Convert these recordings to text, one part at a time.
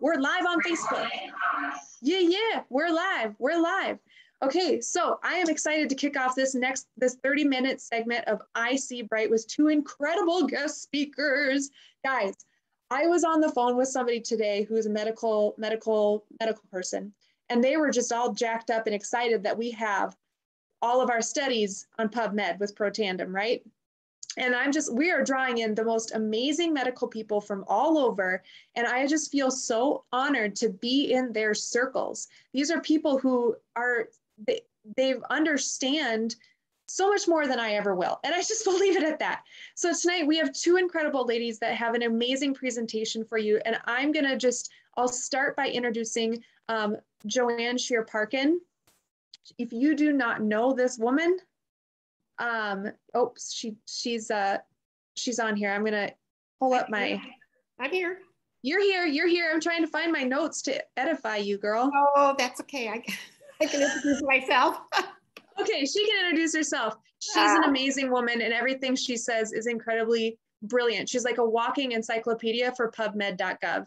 we're live on Facebook. Yeah, yeah, we're live. We're live. Okay, so I am excited to kick off this next this 30 minute segment of IC Bright with two incredible guest speakers. Guys, I was on the phone with somebody today who is a medical medical medical person and they were just all jacked up and excited that we have all of our studies on PubMed with Protandim, right? And I'm just, we are drawing in the most amazing medical people from all over. And I just feel so honored to be in their circles. These are people who are, they, they understand so much more than I ever will. And I just leave it at that. So tonight we have two incredible ladies that have an amazing presentation for you. And I'm gonna just, I'll start by introducing um, Joanne Shearer Parkin. If you do not know this woman, um, oops, she she's uh she's on here. I'm gonna pull up my. I'm here. You're here. You're here. I'm trying to find my notes to edify you, girl. Oh, that's okay. I I can introduce myself. okay, she can introduce herself. She's an amazing woman, and everything she says is incredibly brilliant. She's like a walking encyclopedia for PubMed.gov.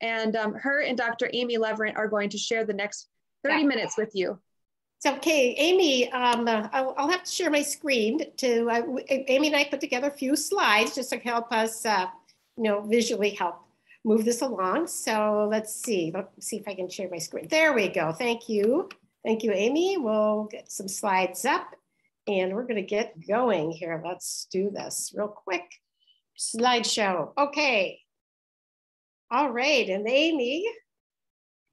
And um, her and Dr. Amy Leverant are going to share the next 30 yeah. minutes with you. So, okay, Amy, um, uh, I'll, I'll, have to share my screen to, uh, Amy and I put together a few slides just to help us, uh, you know, visually help move this along. So let's see, let's see if I can share my screen. There we go, thank you. Thank you, Amy. We'll get some slides up and we're gonna get going here. Let's do this real quick. Slideshow, okay. All right, and Amy,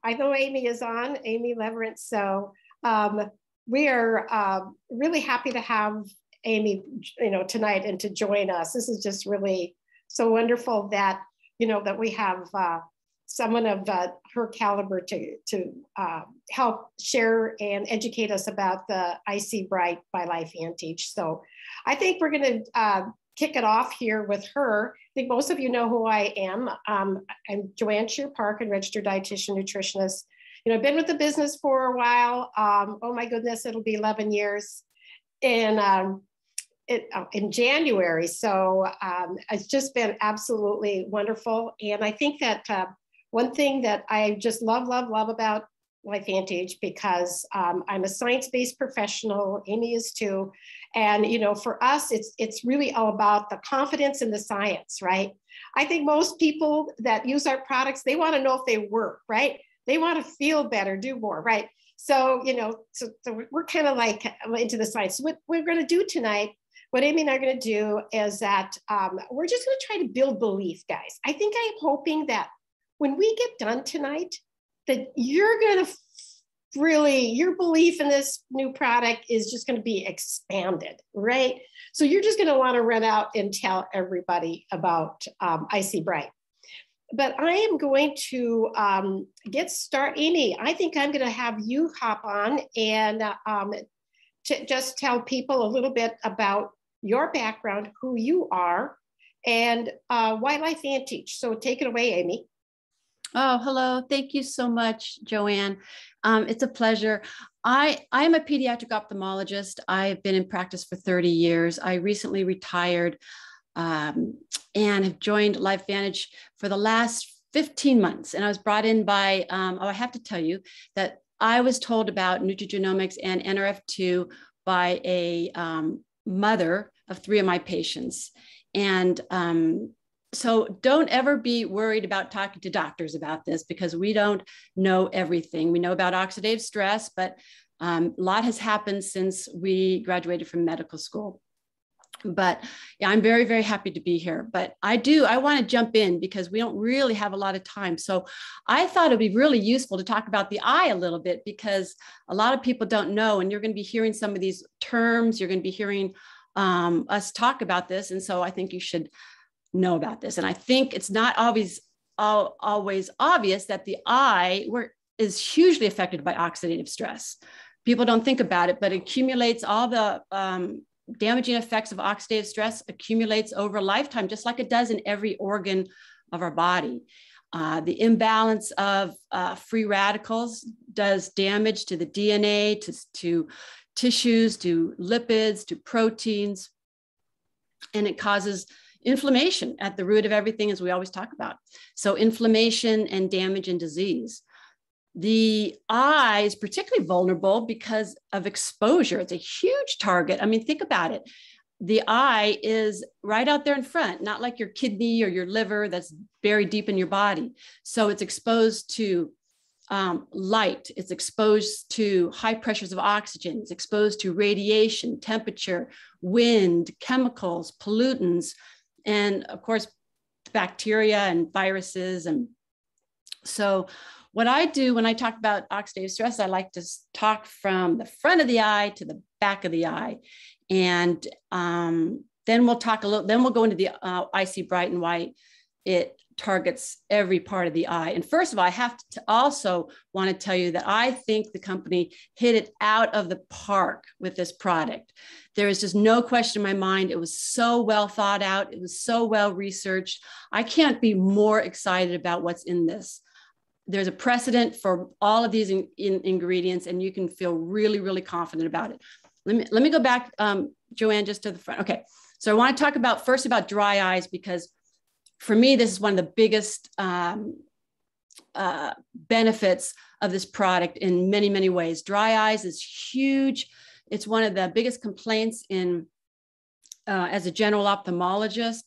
I know Amy is on, Amy Leverant, so um, we are uh, really happy to have Amy, you know, tonight and to join us. This is just really so wonderful that, you know, that we have uh, someone of uh, her caliber to, to uh, help share and educate us about the IC Bright by LifeVantage. So I think we're going to uh, kick it off here with her. I think most of you know who I am. Um, I'm Joanne Shear Park, and registered dietitian nutritionist you know, I've been with the business for a while. Um, oh my goodness, it'll be 11 years in, um, it, uh, in January. So um, it's just been absolutely wonderful. And I think that uh, one thing that I just love, love, love about LifeVantage because um, I'm a science-based professional. Amy is too, and you know, for us, it's it's really all about the confidence in the science, right? I think most people that use our products they want to know if they work, right? They want to feel better, do more, right? So, you know, so, so we're kind of like into the science. So what we're going to do tonight, what Amy and I are going to do is that um, we're just going to try to build belief, guys. I think I'm hoping that when we get done tonight, that you're going to really, your belief in this new product is just going to be expanded, right? So you're just going to want to run out and tell everybody about um, IC Bright but I am going to um, get started. Amy, I think I'm going to have you hop on and um, just tell people a little bit about your background, who you are, and uh, why LifeVantage. So take it away, Amy. Oh, hello. Thank you so much, Joanne. Um, it's a pleasure. I, I'm a pediatric ophthalmologist. I've been in practice for 30 years. I recently retired um, and have joined LifeVantage for the last 15 months. And I was brought in by, um, oh, I have to tell you that I was told about nutrigenomics and NRF2 by a um, mother of three of my patients. And um, so don't ever be worried about talking to doctors about this because we don't know everything. We know about oxidative stress, but um, a lot has happened since we graduated from medical school but yeah i'm very very happy to be here. But i do i want to jump in because we don't really have a lot of time. So i thought it'd be really useful to talk about the eye a little bit because a lot of people don't know and you're going to be hearing some of these terms. You're going to be hearing um, us talk about this and so i think you should know about this. And i think it's not always always obvious that the eye is hugely affected by oxidative stress. People don't think about it but it accumulates all the um, damaging effects of oxidative stress accumulates over a lifetime, just like it does in every organ of our body. Uh, the imbalance of uh, free radicals does damage to the DNA, to, to tissues, to lipids, to proteins, and it causes inflammation at the root of everything, as we always talk about. So, inflammation and damage and disease. The eye is particularly vulnerable because of exposure. It's a huge target. I mean, think about it. The eye is right out there in front, not like your kidney or your liver that's buried deep in your body. So it's exposed to um, light, it's exposed to high pressures of oxygen, it's exposed to radiation, temperature, wind, chemicals, pollutants, and of course, bacteria and viruses. And so, what I do when I talk about oxidative stress, I like to talk from the front of the eye to the back of the eye. And um, then we'll talk a little, then we'll go into the uh, IC Bright and why it targets every part of the eye. And first of all, I have to also want to tell you that I think the company hit it out of the park with this product. There is just no question in my mind. It was so well thought out, it was so well researched. I can't be more excited about what's in this. There's a precedent for all of these in, in ingredients, and you can feel really, really confident about it. Let me, let me go back, um, Joanne, just to the front. Okay. So I want to talk about first about dry eyes because for me, this is one of the biggest um, uh, benefits of this product in many, many ways. Dry eyes is huge. It's one of the biggest complaints in uh, as a general ophthalmologist.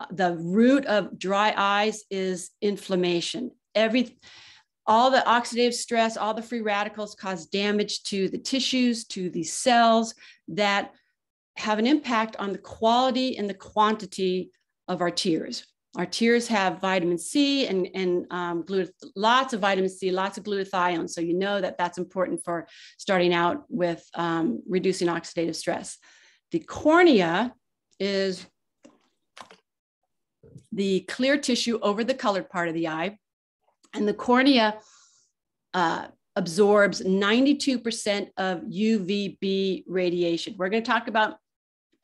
Uh, the root of dry eyes is inflammation. Every all the oxidative stress, all the free radicals cause damage to the tissues, to the cells that have an impact on the quality and the quantity of our tears. Our tears have vitamin C and, and um, lots of vitamin C, lots of glutathione. So you know that that's important for starting out with um, reducing oxidative stress. The cornea is the clear tissue over the colored part of the eye. And the cornea uh, absorbs 92% of UVB radiation. We're going to talk about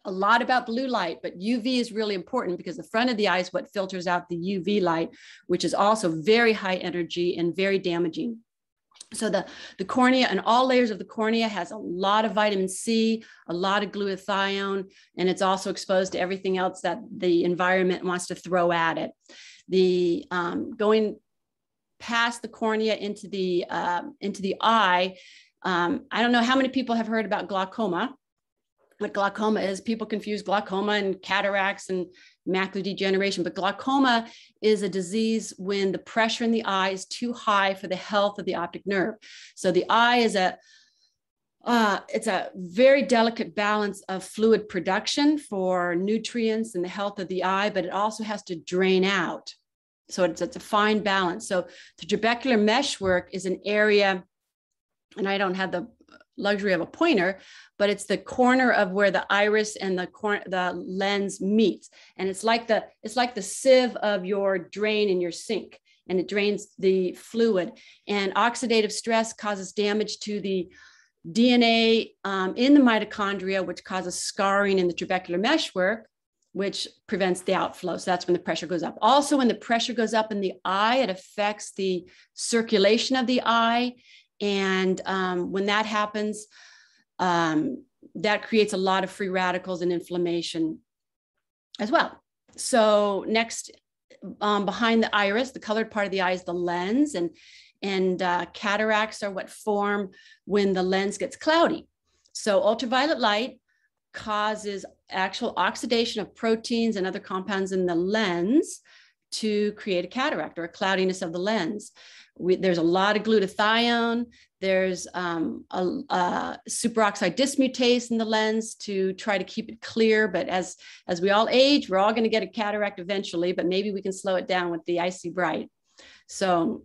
a lot about blue light, but UV is really important because the front of the eye is what filters out the UV light, which is also very high energy and very damaging. So the, the cornea and all layers of the cornea has a lot of vitamin C, a lot of glutathione, and it's also exposed to everything else that the environment wants to throw at it. The um, going past the cornea into the uh, into the eye, um, I don't know how many people have heard about glaucoma what glaucoma is. People confuse glaucoma and cataracts and macular degeneration, but glaucoma is a disease when the pressure in the eye is too high for the health of the optic nerve. So the eye is a uh, it's a very delicate balance of fluid production for nutrients and the health of the eye, but it also has to drain out. So it's, it's a fine balance. So the trabecular meshwork is an area, and I don't have the luxury of a pointer, but it's the corner of where the iris and the cor- the lens meets, and it's like the it's like the sieve of your drain in your sink, and it drains the fluid. And oxidative stress causes damage to the DNA um, in the mitochondria, which causes scarring in the trabecular meshwork, which prevents the outflow. So that's when the pressure goes up. Also, when the pressure goes up in the eye, it affects the circulation of the eye and um, when that happens, um, that creates a lot of free radicals and inflammation as well. So next, um, behind the iris, the colored part of the eye is the lens, and and uh, cataracts are what form when the lens gets cloudy. So ultraviolet light causes actual oxidation of proteins and other compounds in the lens to create a cataract or a cloudiness of the lens. We, there's a lot of glutathione. There's um, a, a, superoxide dismutase in the lens to try to keep it clear. But as, as we all age, we're all going to get a cataract eventually, but maybe we can slow it down with the IC Bright. So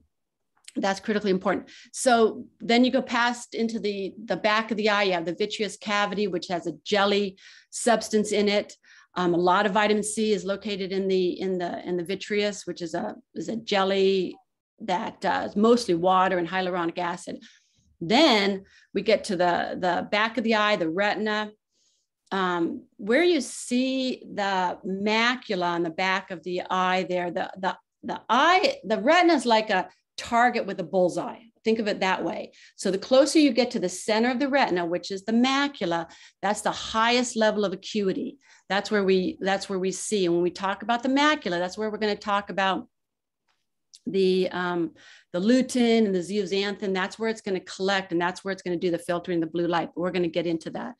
that's critically important. So then you go past into the, the back of the eye, you have the vitreous cavity, which has a jelly substance in it. Um, a lot of vitamin C is located in the in the in the vitreous, which is a is a jelly that uh, is mostly water and hyaluronic acid. Then we get to the, the back of the eye, the retina, um, where you see the macula on the back of the eye there, the, the, the eye, the retina is like a target with a bullseye. think of it that way. So the closer you get to the center of the retina, which is the macula, that's the highest level of acuity. That's where we that's where we see. And when we talk about the macula, that's where we're going to talk about the um, the lutein and the zeaxanthin. That's where it's going to collect, and that's where it's going to do the filtering the blue light. We're going to get into that.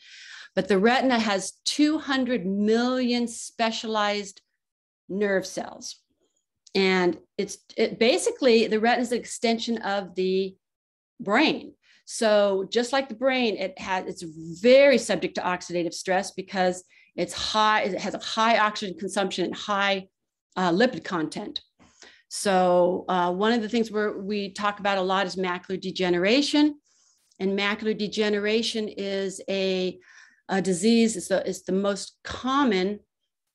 But the retina has 200 million specialized nerve cells. And it's it basically the retina is an extension of the brain. So just like the brain, it has it's very subject to oxidative stress because it's high, it has a high oxygen consumption and high uh, lipid content. So uh, one of the things where we talk about a lot is macular degeneration. And macular degeneration is a, a disease, it's the, it's the most common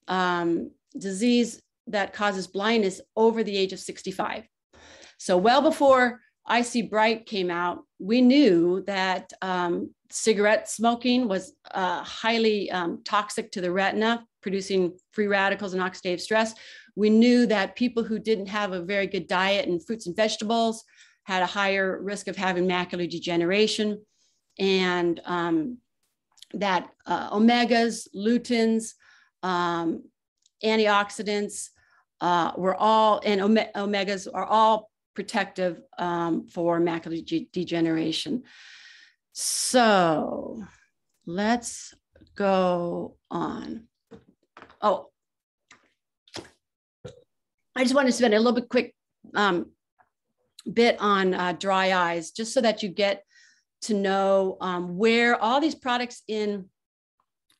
um, disease that causes blindness over the age of 65. So well before IC Bright came out, we knew that um, cigarette smoking was uh, highly um, toxic to the retina, producing free radicals and oxidative stress. We knew that people who didn't have a very good diet and fruits and vegetables had a higher risk of having macular degeneration, and um, that uh, omegas, luteins, um, antioxidants uh, were all, and ome omegas are all protective um, for macular degeneration. So let's go on. Oh, I just want to spend a little bit quick um, bit on uh, dry eyes, just so that you get to know um, where all these products in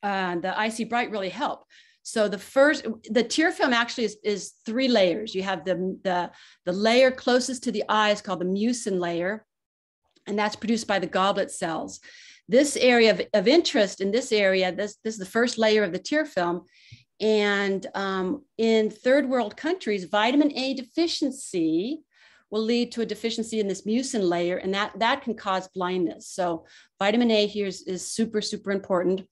uh, the IC Bright really help. So the first, the tear film actually is, is three layers. You have the, the, the layer closest to the eyes called the mucin layer, and that's produced by the goblet cells. This area of, of interest in this area, this, this is the first layer of the tear film. And um, in third world countries, vitamin A deficiency will lead to a deficiency in this mucin layer, and that, that can cause blindness. So vitamin A here is, is super, super important.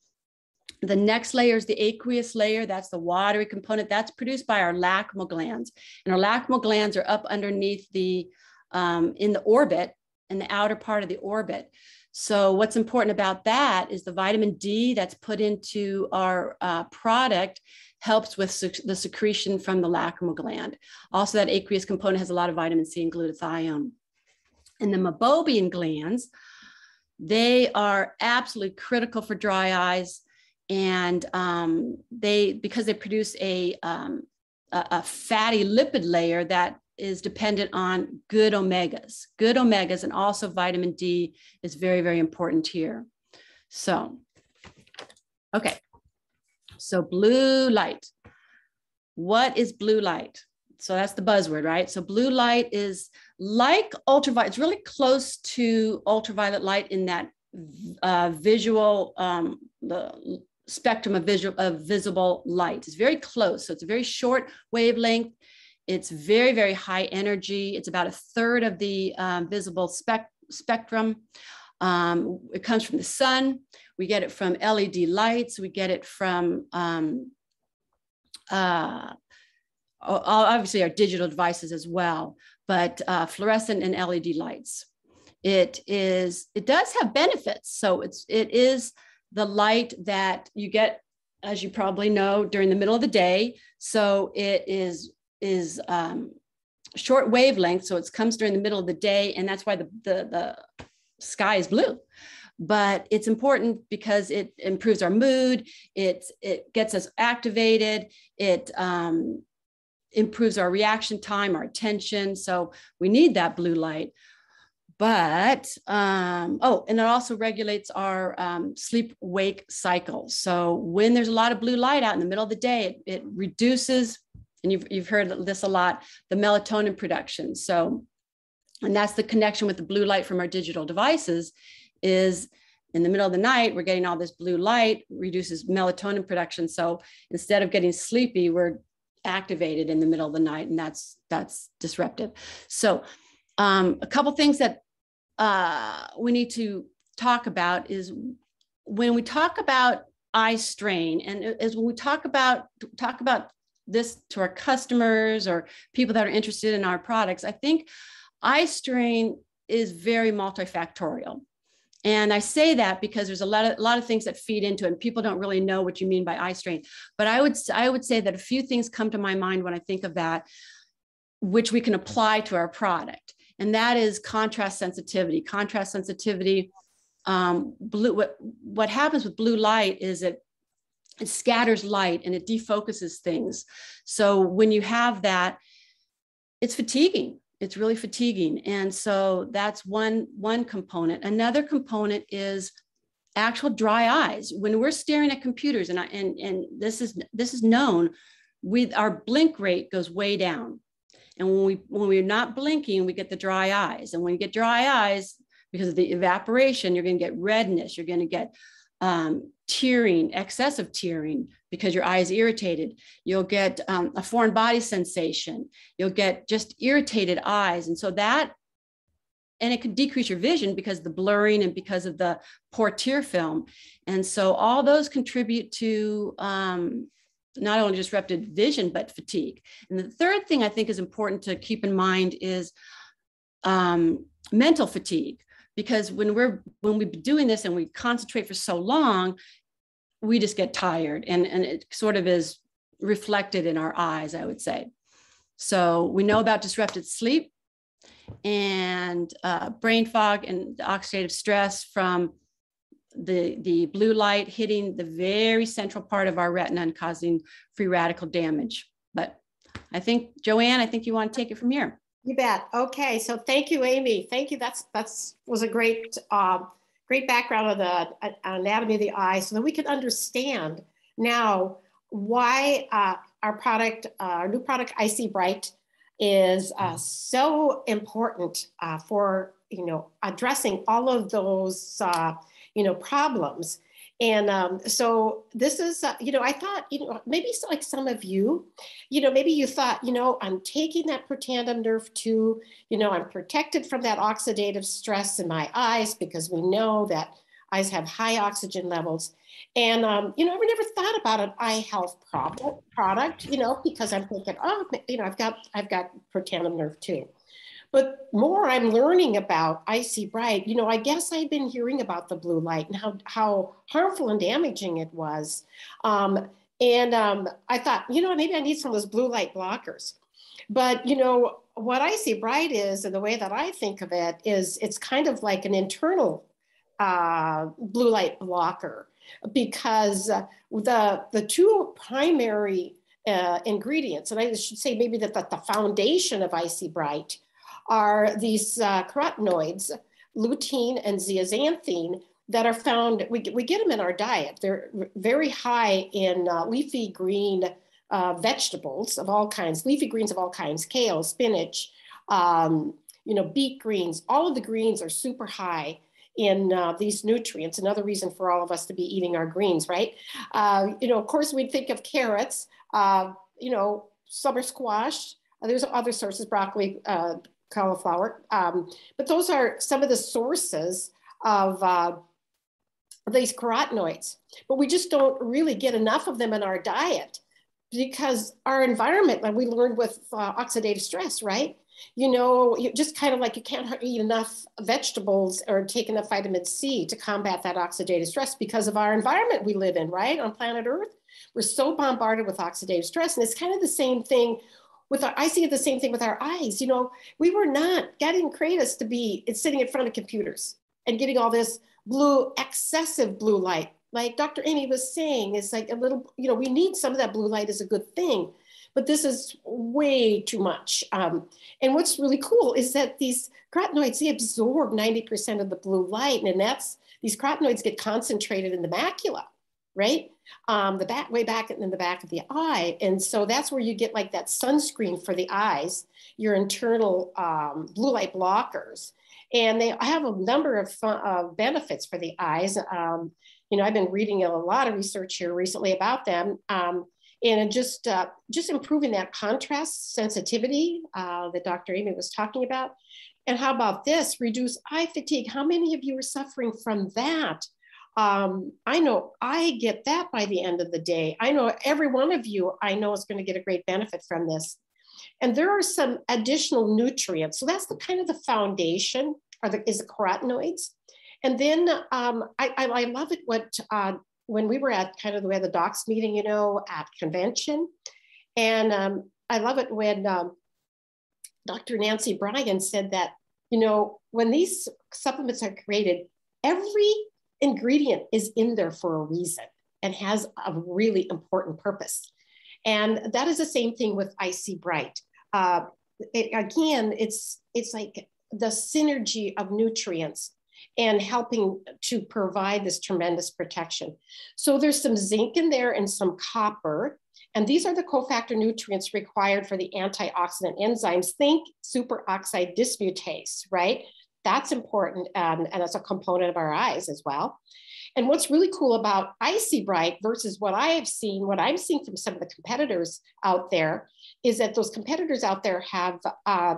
The next layer is the aqueous layer. That's the watery component. That's produced by our lacrimal glands. And our lacrimal glands are up underneath the, um, in the orbit, in the outer part of the orbit. So what's important about that is the vitamin D that's put into our uh, product helps with sec- the secretion from the lacrimal gland. Also, that aqueous component has a lot of vitamin C and glutathione. And the meibomian glands, they are absolutely critical for dry eyes and um, they because they produce a, um, a, a fatty lipid layer that is dependent on good omegas. Good omegas and also vitamin d is very very important here. So okay. So blue light. What is blue light? So that's the buzzword right? So blue light is like ultraviolet it's really close to ultraviolet light in that uh, visual um, the spectrum of, visual, of visible light. It's very close. So it's a very short wavelength. It's very, very high energy. It's about a third of the um, visible spec spectrum. Um, it comes from the sun. We get it from LED lights. We get it from um, uh, obviously our digital devices as well, but uh, fluorescent and LED lights. It is. It does have benefits. So it's. It is the light that you get, as you probably know, during the middle of the day. So it is is um, short wavelength, so it comes during the middle of the day, and that's why the the, the sky is blue. But it's important because it improves our mood. It it gets us activated. It um, improves our reaction time, our attention. So we need that blue light but um, oh and it also regulates our um, sleep wake cycle. So when there's a lot of blue light out in the middle of the day it, it reduces and you've, you've heard this a lot the melatonin production. So and that's the connection with the blue light from our digital devices is in the middle of the night we're getting all this blue light reduces melatonin production. So instead of getting sleepy we're activated in the middle of the night and that's that's disruptive. So um, a couple things that uh, we need to talk about is when we talk about eye strain, and as when we talk about talk about this to our customers or people that are interested in our products, I think eye strain is very multifactorial. And I say that because there's a lot of a lot of things that feed into it, and people don't really know what you mean by eye strain. But I would I would say that a few things come to my mind when I think of that, which we can apply to our product, and that is contrast sensitivity. Contrast sensitivity, um, blue. What what happens with blue light is it it scatters light and it defocuses things. So when you have that, it's fatiguing it's really fatiguing and so that's one one component another component is actual dry eyes when we're staring at computers and I, and and this is this is known we our blink rate goes way down and when we when we're not blinking we get the dry eyes and when you get dry eyes because of the evaporation you're going to get redness you're going to get um, tearing, excessive tearing, because your eye is irritated. You'll get um, a foreign body sensation. You'll get just irritated eyes. And so that, and it can decrease your vision because the blurring and because of the poor tear film. And so all those contribute to um, not only disrupted vision, but fatigue. And the third thing I think is important to keep in mind is um, mental fatigue because when we're when been doing this and we concentrate for so long we just get tired and and it sort of is reflected in our eyes i would say so we know about disrupted sleep and uh, brain fog and oxidative stress from the, the blue light hitting the very central part of our retina and causing free radical damage. But I think, Joanne, I think you want to take it from here. You bet. Okay, so thank you, Amy. Thank you. That's that's was a great um, great background of the uh, anatomy of the eye, so that we can understand now why uh, our product, uh, our new product, IC Bright, is uh, so important uh, for you know addressing all of those uh, you know problems and um, so this is, uh, you know, I thought, you know, maybe like some of you, you know, maybe you thought, you know, I'm taking that Protandim NRF2, you know, I'm protected from that oxidative stress in my eyes because we know that eyes have high oxygen levels. And, um, you know, I've never thought about an eye health problem, product, you know, because I'm thinking, oh, you know, I've got, I've got Protandim NRF2. But more I'm learning about IC Bright, you know, I guess I've been hearing about the blue light and how, how harmful and damaging it was. Um, and um, I thought, you know, maybe I need some of those blue light blockers. But, you know, what IC Bright is, and the way that I think of it, is it's kind of like an internal uh, blue light blocker because uh, the, the two primary uh, ingredients, and I should say maybe that the, the foundation of IC Bright are these uh, carotenoids, lutein and zeaxanthin, that are found, we, we get them in our diet. They're very high in uh, leafy green uh, vegetables of all kinds, leafy greens of all kinds, kale, spinach, um, you know, beet greens, all of the greens are super high in uh, these nutrients. Another reason for all of us to be eating our greens, right? Uh, you know, of course, we'd think of carrots, uh, you know, summer squash. There's other sources, broccoli, uh, cauliflower. Um, but those are some of the sources of uh, these carotenoids. But we just don't really get enough of them in our diet because our environment, like we learned with uh, oxidative stress, right? You know, you just kind of like you can't eat enough vegetables or take enough vitamin C to combat that oxidative stress because of our environment we live in, right? On planet Earth. We're so bombarded with oxidative stress. And it's kind of the same thing with our, I see the same thing with our eyes. You know, we were not, God didn't to be sitting in front of computers and getting all this blue, excessive blue light. Like Dr. Amy was saying, it's like a little, you know, we need some of that blue light is a good thing, but this is way too much. Um, and what's really cool is that these carotenoids, they absorb 90% of the blue light. And that's, these carotenoids get concentrated in the macula, right? Um, the back way back in the back of the eye. And so that's where you get like that sunscreen for the eyes, your internal um, blue light blockers. And they have a number of uh, benefits for the eyes. Um, you know, I've been reading a lot of research here recently about them. Um, and just, uh, just improving that contrast sensitivity uh, that Dr. Amy was talking about. And how about this? Reduce eye fatigue. How many of you are suffering from that? Um, I know I get that by the end of the day. I know every one of you I know is going to get a great benefit from this. And there are some additional nutrients. So that's the kind of the foundation are the, is the carotenoids. And then um, I, I, I, love it what uh, when we were at kind of the way the docs meeting, you know, at convention. And um, I love it when um, Dr. Nancy Bryan said that, you know, when these supplements are created, every ingredient is in there for a reason and has a really important purpose. And that is the same thing with IC Bright. Uh, it, again, it's it's like the synergy of nutrients and helping to provide this tremendous protection. So there's some zinc in there and some copper. And these are the cofactor nutrients required for the antioxidant enzymes. Think superoxide dismutase, right? That's important um, and it's a component of our eyes as well. And what's really cool about IC Bright versus what I have seen, what I'm seeing from some of the competitors out there, is that those competitors out there have uh,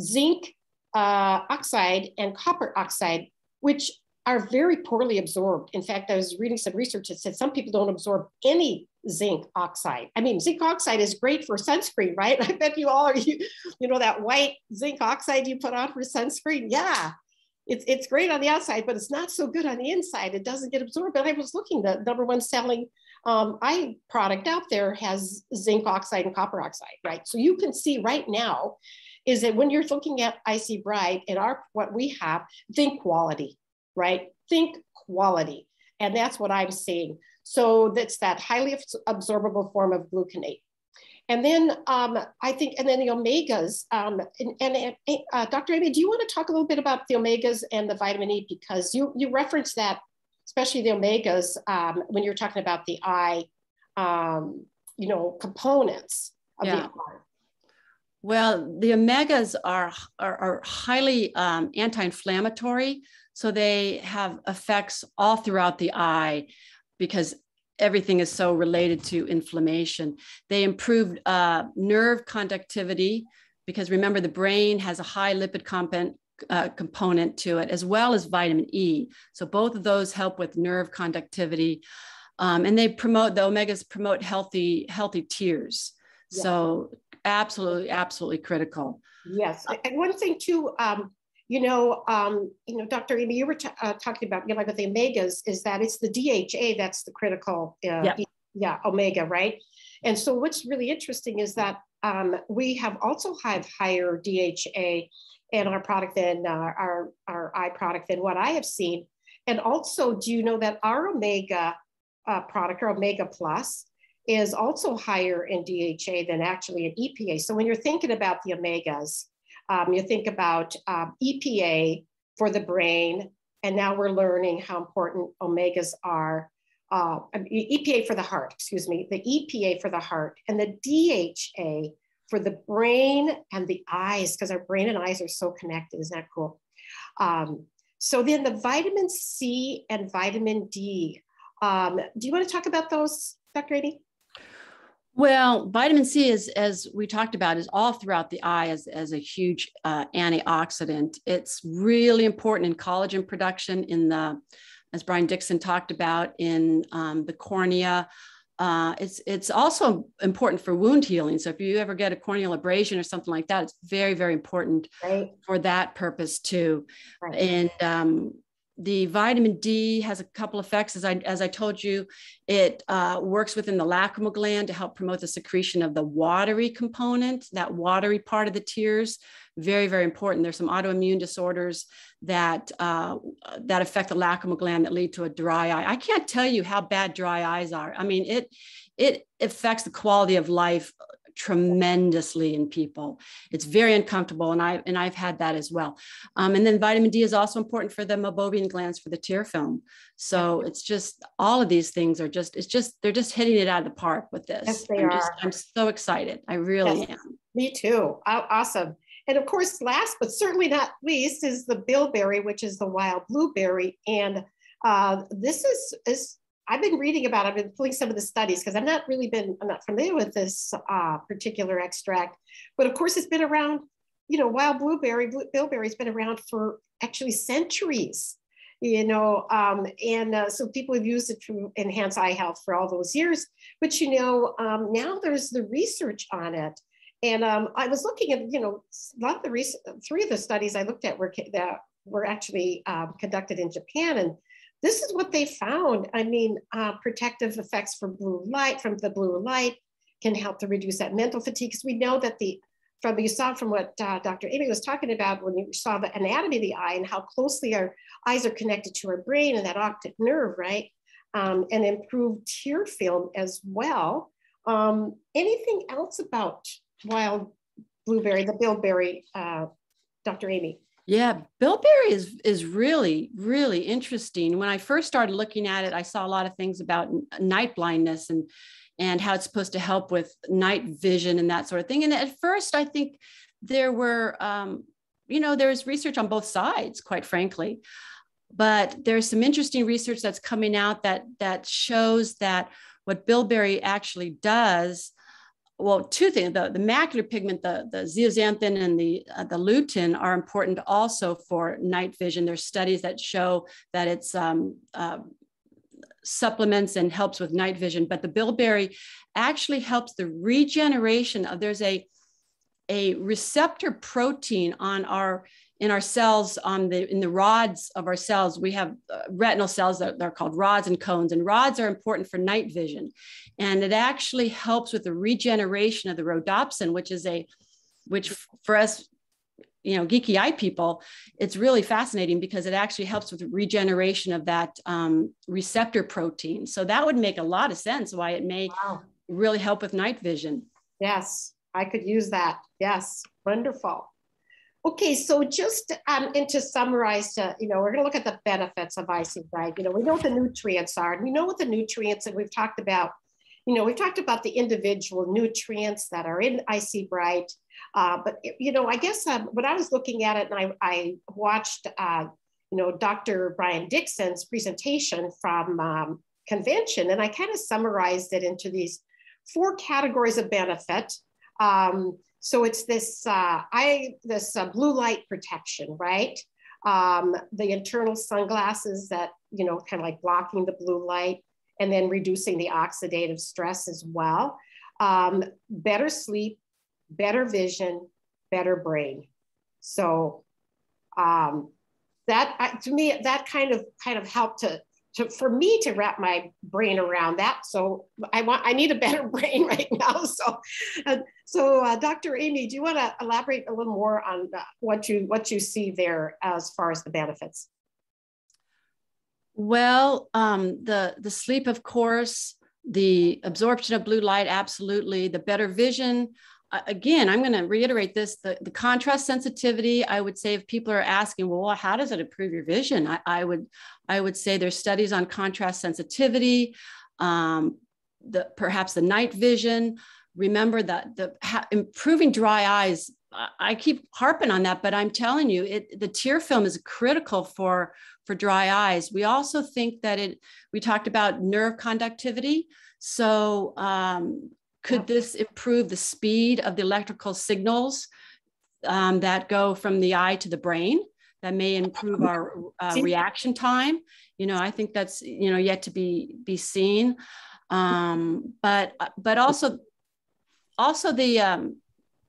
zinc uh, oxide and copper oxide, which are very poorly absorbed. In fact, I was reading some research that said some people don't absorb any zinc oxide. I mean, zinc oxide is great for sunscreen, right? I bet you all are, you, you know, that white zinc oxide you put on for sunscreen. Yeah, it's, it's great on the outside, but it's not so good on the inside. It doesn't get absorbed. But I was looking, the number one selling um, eye product out there has zinc oxide and copper oxide, right? So you can see right now is that when you're looking at IC Bright and our what we have, think quality, right? Think quality. And that's what I'm seeing. So that's that highly absorbable form of gluconate. And then um, I think, and then the omegas. Um, and, and uh, Dr. Amy, do you want to talk a little bit about the omegas and the vitamin E because you you referenced that, especially the omegas um, when you're talking about the eye, um, you know, components of yeah. the eye. Well, the omegas are are, are highly um, anti-inflammatory, so they have effects all throughout the eye because everything is so related to inflammation. They improved uh, nerve conductivity because remember the brain has a high lipid component, uh, component to it, as well as vitamin E. So both of those help with nerve conductivity. Um, and they promote the omegas promote healthy healthy tears. Yeah. So absolutely, absolutely critical. Yes, and one thing too, um, you know, um, you know, Dr. Amy, you were t- uh, talking about, you know, like with the omegas, is that it's the DHA that's the critical, uh, yeah. yeah, omega, right? And so what's really interesting is that um, we have also have higher DHA in our product than uh, our, our eye product than what I have seen. And also, do you know that our omega uh, product, or omega plus, is also higher in DHA than actually in EPA. So when you're thinking about the omegas, um, you think about um, EPA for the brain, and now we're learning how important omegas are. Uh, EPA for the heart, excuse me, the EPA for the heart, and the DHA for the brain and the eyes, because our brain and eyes are so connected. Isn't that cool? Um, so then the vitamin C and vitamin D. Um, do you want to talk about those, Dr. Amy? Well, vitamin C is, as we talked about, is all throughout the eye as, as a huge uh, antioxidant. It's really important in collagen production in the, as Brian Dixon talked about, in um, the cornea. Uh, it's it's also important for wound healing. So if you ever get a corneal abrasion or something like that, it's very very important right. for that purpose too. Right. And um, the vitamin D has a couple effects. As I, as I told you, it uh, works within the lacrimal gland to help promote the secretion of the watery component, that watery part of the tears. Very, very important. There's some autoimmune disorders that, uh, that affect the lacrimal gland that lead to a dry eye. I can't tell you how bad dry eyes are. I mean, it, it affects the quality of life tremendously in people. It's very uncomfortable, and I and I've had that as well. Um, and then vitamin D is also important for the meibomian glands for the tear film. So it's just all of these things are just it's just they're just hitting it out of the park with this. Yes, they I'm are. Just, I'm so excited. I really yes, am. Me too. Awesome. And of course, last but certainly not least is the bilberry, which is the wild blueberry. And uh, this is, is I've been reading about, I've been pulling some of the studies because I've not really been, I'm not familiar with this uh, particular extract, but of course it's been around, you know, wild blueberry, blue, bilberry's been around for actually centuries, you know, um, and uh, so people have used it to enhance eye health for all those years. But, you know, um, now there's the research on it. And um, I was looking at, you know, a lot of the recent, three of the studies I looked at were that were actually um, conducted in Japan. And this is what they found. I mean, uh, protective effects from blue light, from the blue light can help to reduce that mental fatigue. Because we know that the, from you saw from what uh, Dr. Amy was talking about when you saw the anatomy of the eye and how closely our eyes are connected to our brain and that optic nerve, right? Um, and improved tear film as well. Um, anything else about wild blueberry, the bilberry, uh, Dr. Amy? Yeah, bilberry is is really really interesting. When I first started looking at it, I saw a lot of things about night blindness and and how it's supposed to help with night vision and that sort of thing. And at first, I think there were, um, you know, there's research on both sides, quite frankly. But there's some interesting research that's coming out that that shows that what bilberry actually does well, two things: the, the macular pigment, the, the zeaxanthin and the uh, the lutein are important also for night vision. There's studies that show that it's um, uh, supplements and helps with night vision, but the bilberry actually helps the regeneration of. There's a a receptor protein on our in our cells on the in the rods of our cells we have uh, retinal cells that they're called rods and cones and rods are important for night vision. And it actually helps with the regeneration of the rhodopsin which is a which for us you know geeky eye people it's really fascinating because it actually helps with regeneration of that um, receptor protein. So that would make a lot of sense why it may wow. really help with night vision. Yes i could use that. Yes wonderful Okay, so just um, and to summarize, uh, you know, we're going to look at the benefits of IC Bright. You know, we know what the nutrients are, and we know what the nutrients, and we've talked about, you know, we've talked about the individual nutrients that are in IC Bright. Uh, but you know, I guess um, when I was looking at it, and I, I watched, uh, you know, Dr. Brian Dixon's presentation from um, convention, and I kind of summarized it into these four categories of benefit. Um, so it's this uh, I this uh, blue light protection, right? Um, the internal sunglasses that you know, kind of like blocking the blue light, and then reducing the oxidative stress as well. Um, better sleep, better vision, better brain. So um, that to me that kind of kind of helped to to, for me to wrap my brain around that. So I want, I need a better brain right now. So, uh, so uh, Dr. Amy, do you want to elaborate a little more on what you, what you see there as far as the benefits? Well, um, the, the sleep, of course, the absorption of blue light, absolutely. The better vision, again, I'm going to reiterate this the, the contrast sensitivity. I would say if people are asking, well, how does it improve your vision? I, I would I would say there's studies on contrast sensitivity, um, the perhaps the night vision. Remember that the ha, improving dry eyes. I keep harping on that, but I'm telling you, it, the tear film is critical for for dry eyes. We also think that it. We talked about nerve conductivity. So um, could this improve the speed of the electrical signals um, that go from the eye to the brain? That may improve our uh, reaction time. You know, I think that's you know yet to be be seen. Um, but uh, but also also the um,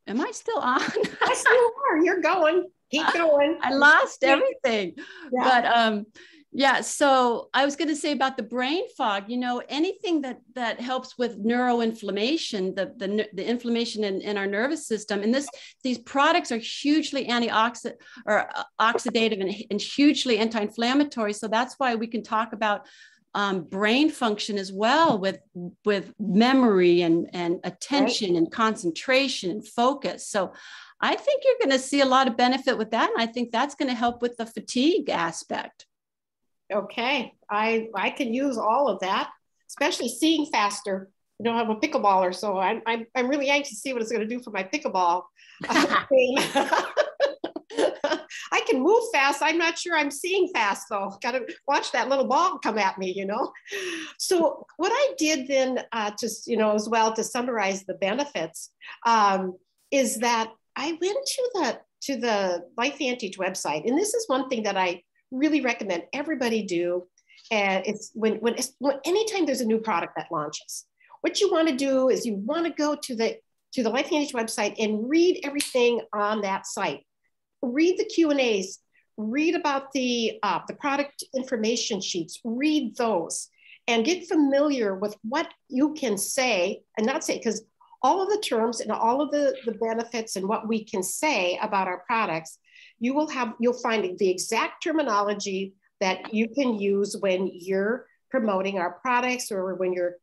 am I still on? I still are. You're going. Keep going. I lost everything. Yeah. But um, yeah so i was going to say about the brain fog you know anything that that helps with neuroinflammation the the, the inflammation in, in our nervous system and this these products are hugely antioxidant or uh, oxidative and, and hugely anti-inflammatory so that's why we can talk about um, brain function as well with with memory and and attention right. and concentration and focus so i think you're going to see a lot of benefit with that and i think that's going to help with the fatigue aspect Okay, I I can use all of that, especially seeing faster. I don't have a pickleballer, so I'm I'm, I'm really anxious to see what it's going to do for my pickleball. I can move fast. I'm not sure I'm seeing fast though. Got to watch that little ball come at me, you know. So what I did then, uh, just you know, as well to summarize the benefits, um, is that I went to the to the LifeVantage website, and this is one thing that I really recommend everybody do. And it's when, when, it's, when anytime there's a new product that launches, what you want to do is you want to go to the to the Life LifeVantage website and read everything on that site. Read the Q and A's. Read about the uh, the product information sheets. Read those and get familiar with what you can say and not say because all of the terms and all of the, the benefits and what we can say about our products, you will have, you'll find the exact terminology that you can use when you're promoting our products or when you're,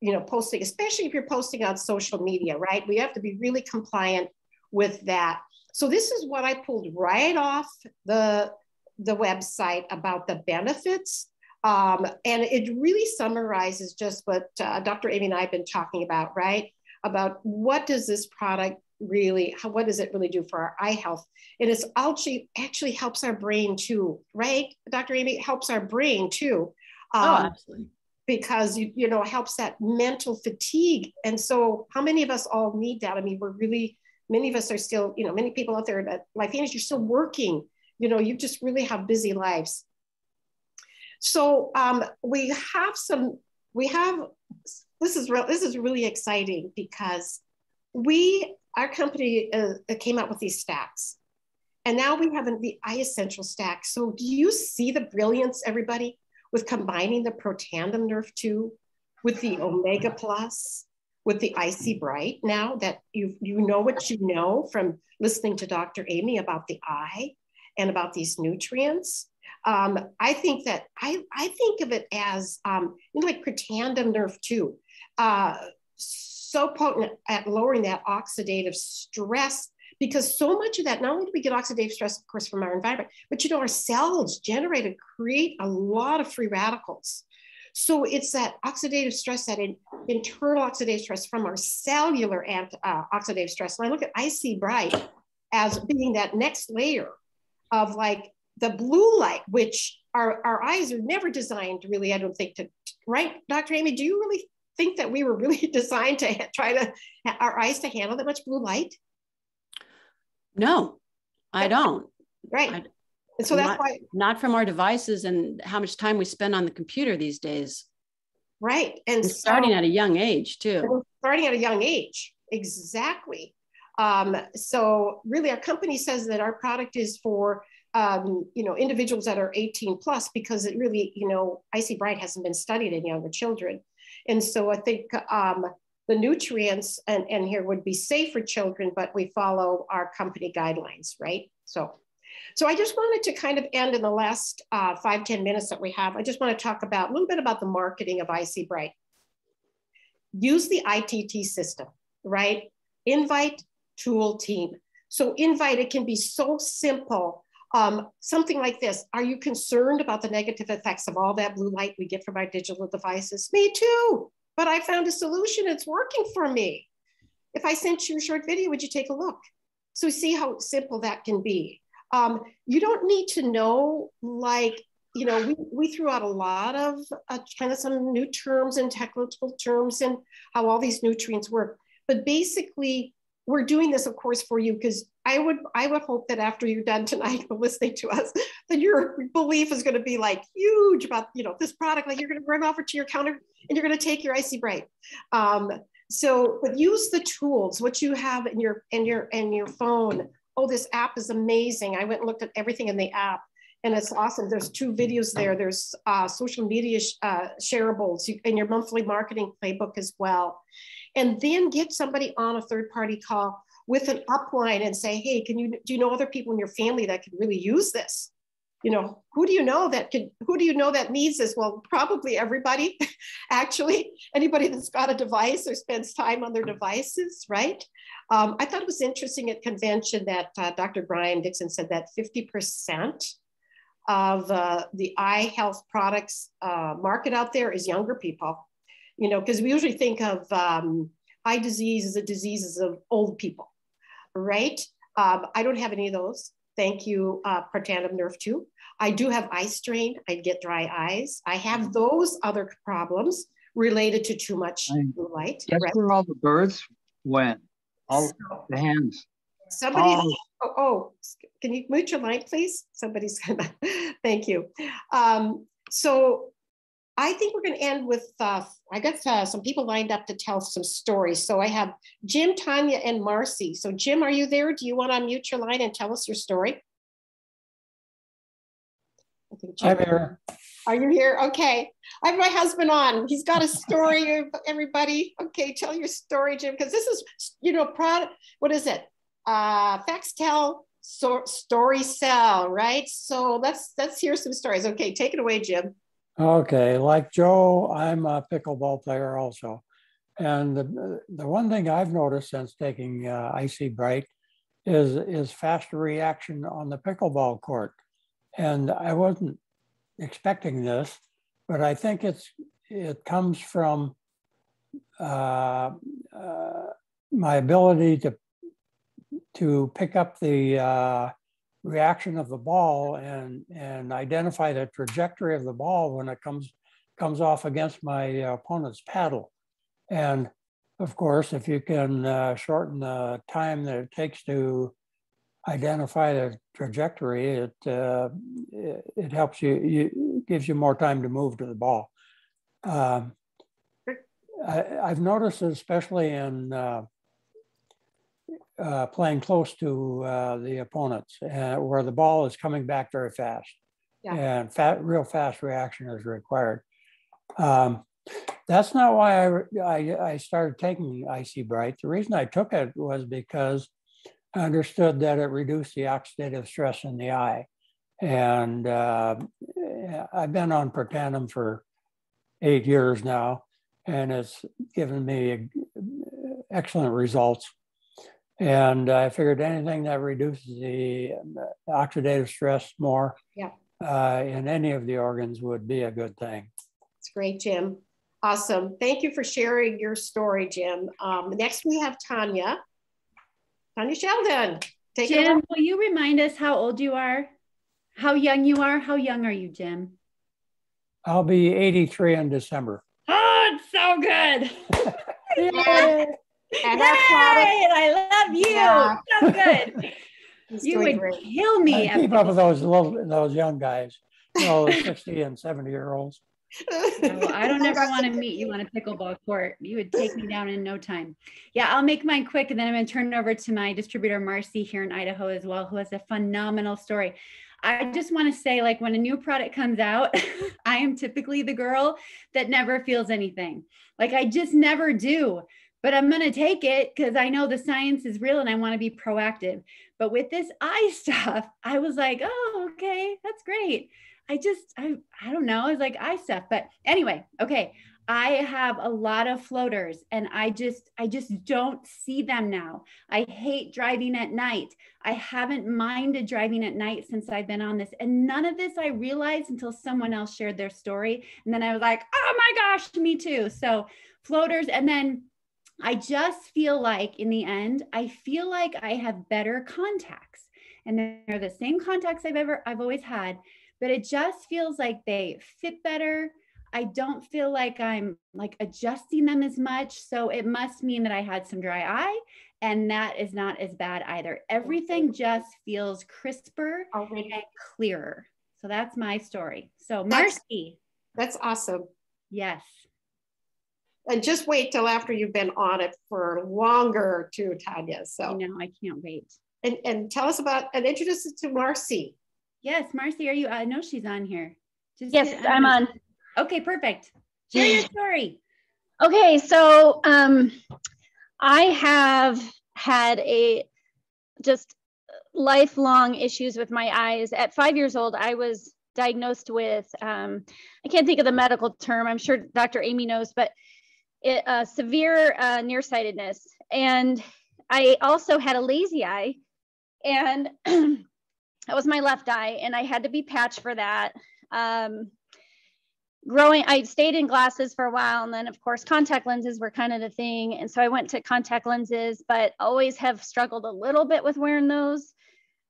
you know, posting, especially if you're posting on social media, right? We have to be really compliant with that. So this is what I pulled right off the, the website about the benefits um, and it really summarizes just what uh, Dr. Amy and I have been talking about, right? About what does this product really, how, what does it really do for our eye health? And it's actually actually helps our brain too, right? Dr. Amy, it helps our brain too. Oh, um, oh, absolutely. Because you, you know, it helps that mental fatigue. And so how many of us all need that? I mean, we're really, many of us are still, you know, many people out there that life is, you're still working, you know, you just really have busy lives. So um, we have some, we have, this is real, this is really exciting because we, our company uh, came out with these stacks and now we have the eye essential stack. So do you see the brilliance, everybody, with combining the Protandim NRF2 with the Omega Plus, with the IC Bright now that you you know what you know from listening to Dr. Amy about the eye and about these nutrients um, I think that I, I think of it as um, you know, like Protandim NRF2, uh, potent at lowering that oxidative stress because so much of that, not only do we get oxidative stress, of course, from our environment, but you know, our cells generate and create a lot of free radicals. So it's that oxidative stress, that in, internal oxidative stress from our cellular and uh, oxidative stress. And I look at IC Bright as being that next layer of like the blue light, which our, our eyes are never designed really, I don't think to, right? Dr. Amy, do you really think that we were really designed to try to, our eyes to handle that much blue light? No, I don't. Right. I, and so that's not, why. Not from our devices and how much time we spend on the computer these days. Right. And, and starting so, at a young age too. Starting at a young age. Exactly. Um, so really our company says that our product is for um, you know, individuals that are 18 plus because it really, you know, IC Bright hasn't been studied in younger children. And so I think um, the nutrients and, and here would be safe for children, but we follow our company guidelines, right? So, so I just wanted to kind of end in the last uh, five ten minutes that we have. I just want to talk about a little bit about the marketing of IC Bright. Use the ITT system, right? Invite, tool, team. So invite, it can be so simple um, something like this Are you concerned about the negative effects of all that blue light we get from our digital devices? Me too, but I found a solution. It's working for me. If I sent you a short video, would you take a look? So see how simple that can be. Um, you don't need to know like you know, we, we threw out a lot of uh, kind of some new terms and technical terms and how all these nutrients work. But basically, we're doing this, of course, for you because I would I would hope that after you're done tonight listening to us, that your belief is going to be like huge about you know this product. Like you're going to run over to your counter and you're going to take your IC Bright. Um, so, but use the tools what you have in your in your in your phone. Oh, this app is amazing. I went and looked at everything in the app and it's awesome. There's two videos there. There's uh, social media sh- uh, shareables in your monthly marketing playbook as well and then get somebody on a third party call with an upline and say, hey, can you do you know other people in your family that could really use this? You know, who do you know that could who do you know that needs this? Well, probably everybody, actually. Anybody that's got a device or spends time on their devices, right? Um, I thought it was interesting at convention that uh, Dr. Brian Dixon said that 50% of uh, the eye health products uh, market out there is younger people you know, because we usually think of um, eye disease as a disease of old people, right? Um, I don't have any of those. Thank you, uh, Protandim NRF2. I do have eye strain. I get dry eyes. I have those other problems related to too much blue light. Guess right? where all the birds went? All so, the hands. Somebody, oh. oh. oh, can you mute your line, please? Somebody's thank you. Um, so I think we're going to end with, uh, I got uh, some people lined up to tell some stories. So I have Jim, Tanya, and Marcy. So Jim, are you there? Do you want to unmute your line and tell us your story? I think Jim, I'm here. Are you here? Okay. I have my husband on. He's got a story, everybody. Okay, tell your story, Jim, because this is, you know, product, what is it? Uh, Foxtel so, story sell, right? So let's let's hear some stories. Okay, take it away, Jim. Okay, like Joe, I'm a pickleball player also. And the, the one thing I've noticed since taking uh, IC Bright is, is faster reaction on the pickleball court. And I wasn't expecting this, but I think it's it comes from uh, uh, my ability to to pick up the uh, reaction of the ball and and identify the trajectory of the ball when it comes comes off against my opponent's paddle. And of course, if you can uh, shorten the time that it takes to identify the trajectory, it, uh, it, it, helps you, you, gives you more time to move to the ball. Um, I, have noticed, especially in uh, uh, playing close to uh, the opponents, uh, where the ball is coming back very fast, yeah. and fat, real fast reaction is required. Um, that's not why I, I, I started taking IC Bright. The reason I took it was because I understood that it reduced the oxidative stress in the eye. And uh, I've been on Protandim for eight years now, and it's given me excellent results. And I figured anything that reduces the oxidative stress more yeah. uh, in any of the organs would be a good thing. It's great, Jim. Awesome. Thank you for sharing your story, Jim. Um, next, we have Tanya. Tanya Sheldon. Take Jim, will you remind us how old you are? How young you are? How young are you, Jim? I'll be 83 in December. Oh, it's so good. yeah. And that's Yay, I love you. Yeah. So good. you would great. kill me. I keep up with those little, those young guys, you know, 60 and 70 year olds. No, I don't ever want to meet you on a pickleball court. You would take me down in no time. Yeah, I'll make mine quick and then I'm going to turn it over to my distributor, Marcy, here in Idaho as well, who has a phenomenal story. I just want to say, like, when a new product comes out, I am typically the girl that never feels anything. Like, I just never do, but I'm going to take it because I know the science is real and I want to be proactive. But with this eye stuff, I was like, oh, okay, that's great. I just, I, I don't know. It's like eye stuff. But anyway, okay. I have a lot of floaters and I just, I just don't see them now. I hate driving at night. I haven't minded driving at night since I've been on this. And none of this I realized until someone else shared their story. And then I was like, oh my gosh, me too. So floaters. And then I just feel like in the end, I feel like I have better contacts and they're the same contacts I've ever, I've always had but it just feels like they fit better. I don't feel like I'm like adjusting them as much. So it must mean that I had some dry eye and that is not as bad either. Everything just feels crisper Already. and clearer. So that's my story. So Marcy. That's, that's awesome. Yes. And just wait till after you've been on it for longer too, Tanya. So I know I can't wait. And, and tell us about and introduce us to Marcy. Yes, Marcy, are you? I know she's on here. Just yes, I'm on. Okay, perfect. Share your story. Okay, so um, I have had a just lifelong issues with my eyes. At five years old, I was diagnosed with um, I can't think of the medical term. I'm sure Dr. Amy knows, but it, uh, severe uh, nearsightedness, and I also had a lazy eye, and that was my left eye and i had to be patched for that. Um, growing i stayed in glasses for a while and then of course contact lenses were kind of the thing and so i went to contact lenses but always have struggled a little bit with wearing those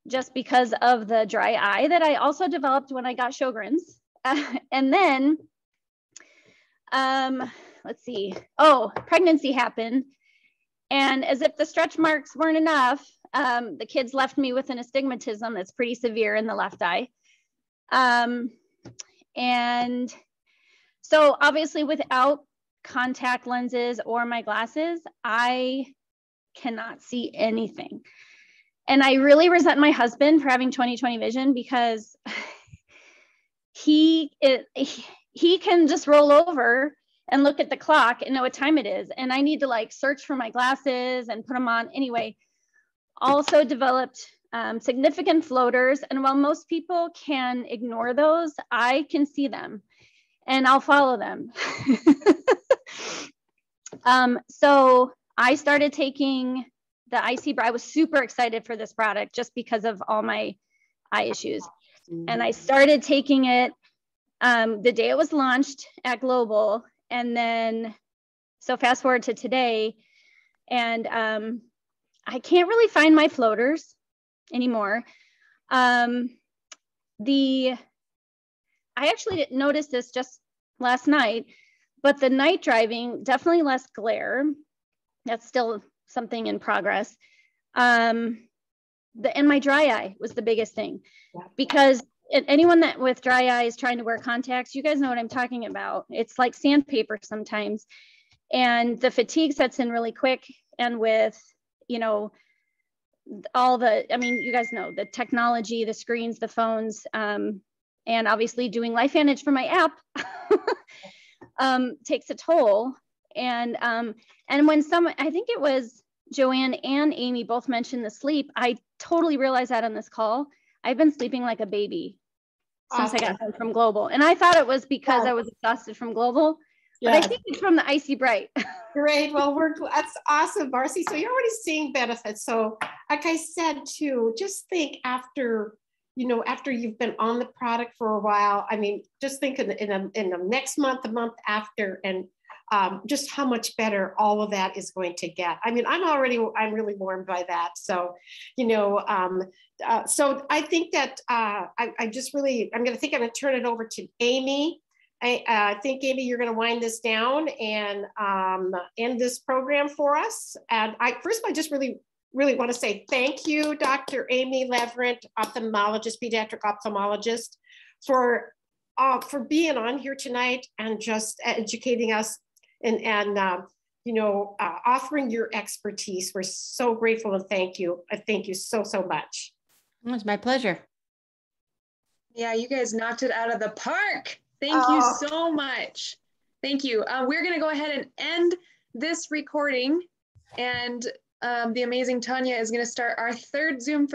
just because of the dry eye that i also developed when i got sjogren's. Uh, and then um, let's see oh pregnancy happened and as if the stretch marks weren't enough um, the kids left me with an astigmatism that's pretty severe in the left eye. Um, and So obviously without contact lenses or my glasses, I cannot see anything. And I really resent my husband for having 20/20 vision because he it, he can just roll over and look at the clock and know what time it is and I need to like search for my glasses and put them on anyway. Also developed um, significant floaters and while most people can ignore those, I can see them and I'll follow them. um, so I started taking the IC, I was super excited for this product just because of all my eye issues. And I started taking it um, the day it was launched at Global. And then, so fast forward to today, and um, I can't really find my floaters anymore. Um, the I actually noticed this just last night, but the night driving definitely less glare. That's still something in progress. Um, the and my dry eye was the biggest thing because anyone that with dry eyes trying to wear contacts, you guys know what I'm talking about. It's like sandpaper sometimes, and the fatigue sets in really quick. And with you know all the, I mean, you guys know the technology, the screens, the phones, um, and obviously doing Life LifeVantage for my app um, takes a toll. And um, and when some, I think it was Joanne and Amy both mentioned the sleep. I totally realized that on this call. I've been sleeping like a baby since. I got home from Global, and I thought it was because yeah. I was exhausted from Global. But I think it's from the IC Bright. Great. Well, we're that's awesome, Marcy. So you're already seeing benefits. So, like I said too, just think after you know, after you've been on the product for a while, I mean, just think in the, in, a, in the next month, the month after, and um, just how much better all of that is going to get. I mean, I'm already, I'm really warmed by that. So, you know, um, uh, so I think that uh, I, I, just really, I'm going to think I'm going to turn it over to Amy. I uh, think, Amy, you're going to wind this down and um, end this program for us. And I, first of all, I just really really want to say thank you, Dr. Amy Leverant, ophthalmologist, pediatric ophthalmologist, for uh, for being on here tonight and just educating us and and uh, you know uh, offering your expertise. We're so grateful and thank you. I thank you so so much. It was my pleasure. Yeah, you guys knocked it out of the park. Thank you oh. so much. Thank you. Uh, we're going to go ahead and end this recording and um, the amazing Tanya is going to start our third Zoom